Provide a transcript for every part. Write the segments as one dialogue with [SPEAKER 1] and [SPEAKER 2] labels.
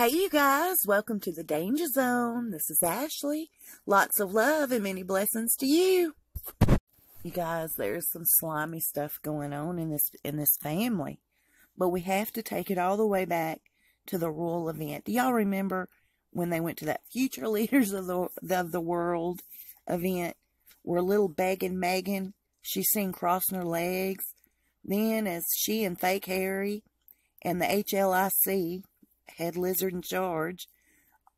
[SPEAKER 1] Hey, you guys, welcome to the Danger Zone. This is Ashley. Lots of love and many blessings to you. You guys, there's some slimy stuff going on in this in this family, but we have to take it all the way back to the royal event. Do y'all remember when they went to that Future Leaders of the of the World event, where little begging Meghan she seen crossing her legs? Then, as she and Fake Harry and the HLIC head lizard in charge,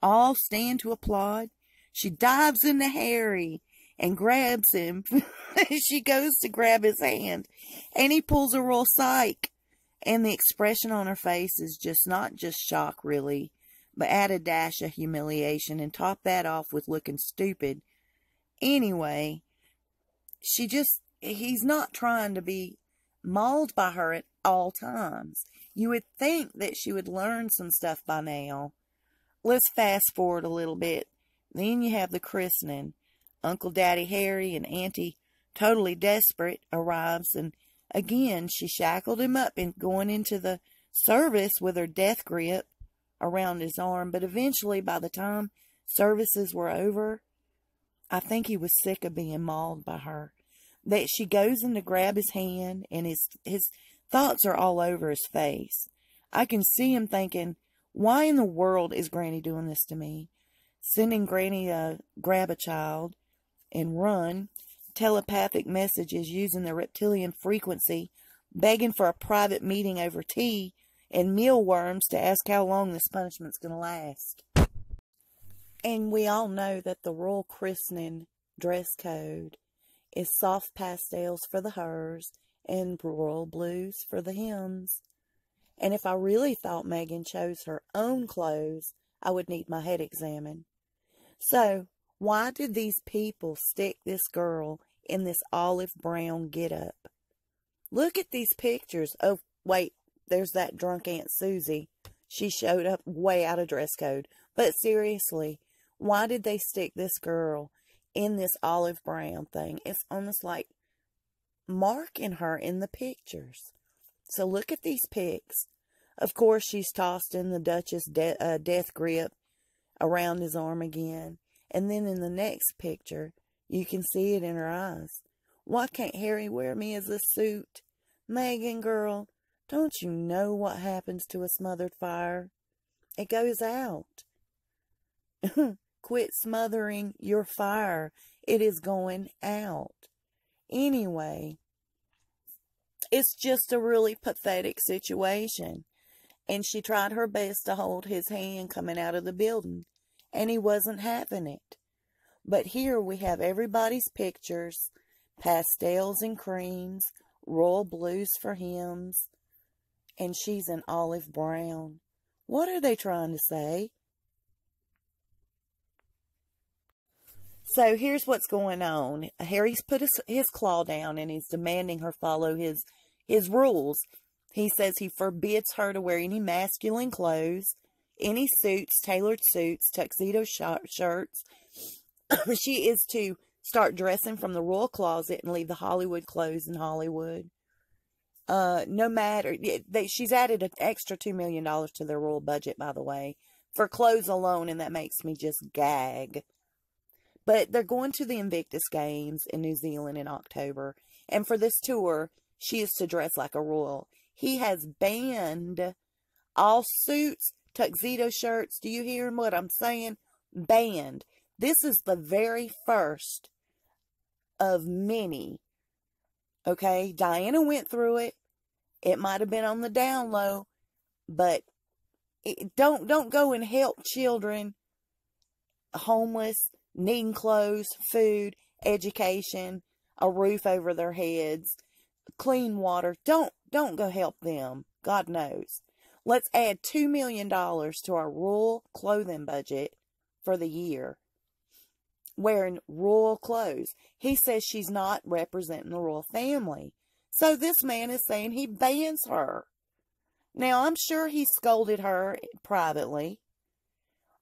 [SPEAKER 1] all stand to applaud. She dives into Harry and grabs him. she goes to grab his hand, and he pulls a real psych. And the expression on her face is just not just shock, really, but add a dash of humiliation and top that off with looking stupid. Anyway, she just, he's not trying to be mauled by her at all times. You would think that she would learn some stuff by now. Let's fast forward a little bit. Then you have the christening. Uncle Daddy Harry and Auntie, totally desperate, arrives, and again she shackled him up and going into the service with her death grip around his arm. But eventually, by the time services were over, I think he was sick of being mauled by her. That she goes in to grab his hand, and his his Thoughts are all over his face. I can see him thinking, why in the world is Granny doing this to me? Sending Granny to grab a child and run, telepathic messages using the reptilian frequency, begging for a private meeting over tea, and mealworms to ask how long this punishment's going to last. And we all know that the royal christening dress code is soft pastels for the hers and royal blues for the hymns. And if I really thought Meghan chose her own clothes, I would need my head examined. So, why did these people stick this girl in this olive brown get-up? Look at these pictures. Oh, wait, there's that drunk Aunt Susie. She showed up way out of dress code. But seriously, why did they stick this girl in this olive brown thing? It's almost like marking her in the pictures. So look at these pics. Of course, she's tossed in the Duchess de uh, death grip around his arm again. And then in the next picture, you can see it in her eyes. Why can't Harry wear me as a suit? Meghan, girl, don't you know what happens to a smothered fire? It goes out. Quit smothering your fire. It is going out. Anyway, it's just a really pathetic situation. And she tried her best to hold his hand coming out of the building, and he wasn't having it. But here we have everybody's pictures, pastels and creams, royal blues for hymns, and she's in olive brown. What are they trying to say? So here's what's going on. Harry's put his, his claw down and he's demanding her follow his his rules. He says he forbids her to wear any masculine clothes, any suits, tailored suits, tuxedo shirts. she is to start dressing from the royal closet and leave the Hollywood clothes in Hollywood. Uh, no matter they, she's added an extra two million dollars to their royal budget, by the way, for clothes alone, and that makes me just gag. But they're going to the Invictus Games in New Zealand in October. And for this tour, she is to dress like a royal. He has banned all suits, tuxedo shirts. Do you hear what I'm saying? Banned. This is the very first of many. Okay, Diana went through it. It might have been on the down low, but it, don't don't go and help children homeless needing clothes, food, education, a roof over their heads, clean water. Don't don't go help them. God knows. Let's add two million dollars to our rural clothing budget for the year. Wearing royal clothes. He says she's not representing the royal family. So this man is saying he bans her. Now I'm sure he scolded her privately.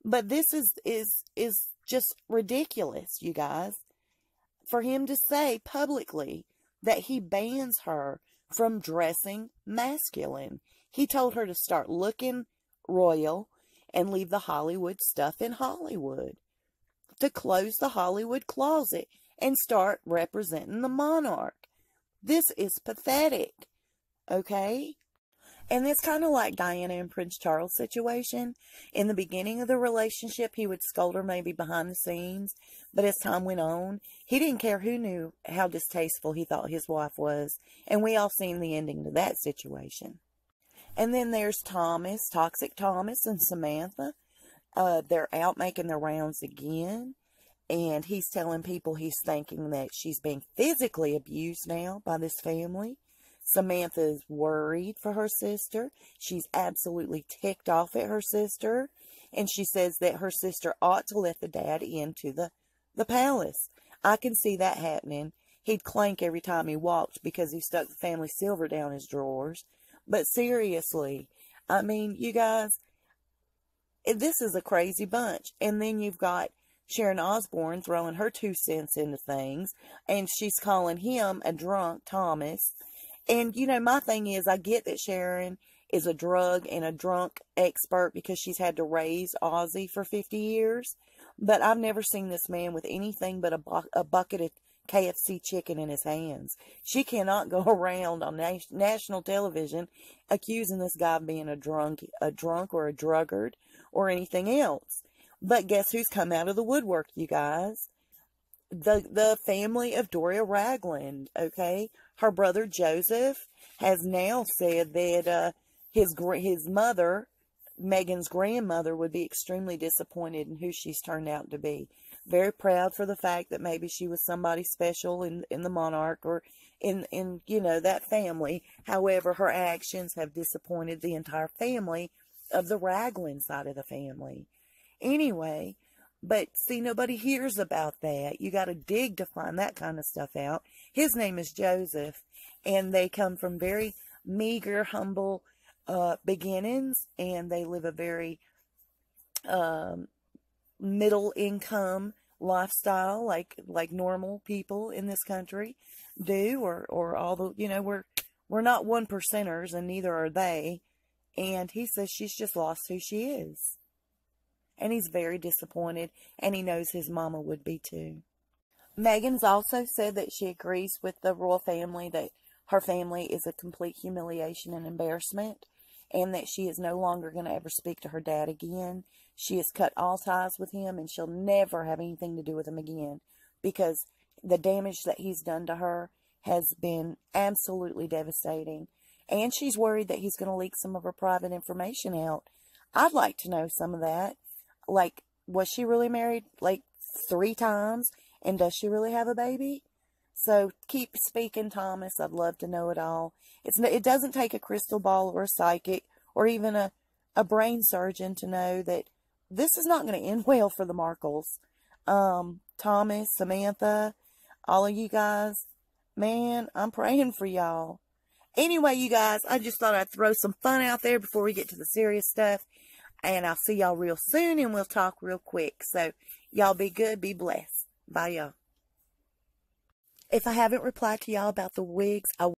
[SPEAKER 1] But this is is is just ridiculous, you guys, for him to say publicly that he bans her from dressing masculine. He told her to start looking royal and leave the Hollywood stuff in Hollywood. To close the Hollywood closet and start representing the monarch. This is pathetic. Okay? And it's kind of like Diana and Prince Charles' situation. In the beginning of the relationship, he would scold her maybe behind the scenes, but as time went on, he didn't care who knew how distasteful he thought his wife was, and we all seen the ending to that situation. And then there's Thomas, Toxic Thomas, and Samantha. Uh, they're out making their rounds again, and he's telling people he's thinking that she's being physically abused now by this family Samantha is worried for her sister. She's absolutely ticked off at her sister. And she says that her sister ought to let the dad into the, the palace. I can see that happening. He'd clank every time he walked because he stuck the family silver down his drawers. But seriously, I mean, you guys, eh, this is a crazy bunch. And then you've got Sharon Osbourne throwing her two cents into things, and she's calling him a drunk Thomas. And, you know, my thing is, I get that Sharon is a drug and a drunk expert because she's had to raise Ozzy for 50 years. But I've never seen this man with anything but a, bu- a bucket of KFC chicken in his hands. She cannot go around on na- national television accusing this guy of being a drunk, a drunk or a druggard or anything else. But guess who's come out of the woodwork, you guys? The the family of Doria Ragland, okay? her brother Joseph has now said that uh, his his mother, Meghan's grandmother, would be extremely disappointed in who she's turned out to be. Very proud for the fact that maybe she was somebody special in in the monarch or in in you know that family. However, her actions have disappointed the entire family of the Ragland side of the family. Anyway, but see, nobody hears about that. You got to dig to find that kind of stuff out. His name is Joseph, and they come from very meager, humble uh, beginnings, and they live a very um, middle income lifestyle, like like normal people in this country do, or or all the you know we're we're not one percenters, and neither are they. And he says she's just lost who she is and he's very disappointed, and he knows his mama would be too. Meghan's also said that she agrees with the royal family that her family is a complete humiliation and embarrassment, and that she is no longer going to ever speak to her dad again. She has cut all ties with him, and she'll never have anything to do with him again because the damage that he's done to her has been absolutely devastating. And she's worried that he's going to leak some of her private information out. I'd like to know some of that like, was she really married like three times? And does she really have a baby? So keep speaking, Thomas. I'd love to know it all. It's it doesn't take a crystal ball or a psychic or even a, a brain surgeon to know that this is not going to end well for the Markles. Um, Thomas, Samantha, all of you guys, man, I'm praying for y'all. Anyway, you guys, I just thought I'd throw some fun out there before we get to the serious stuff. And I'll see y'all real soon and we'll talk real quick. So y'all be good, be blessed. Bye y'all. If I haven't replied to y'all about the wigs, I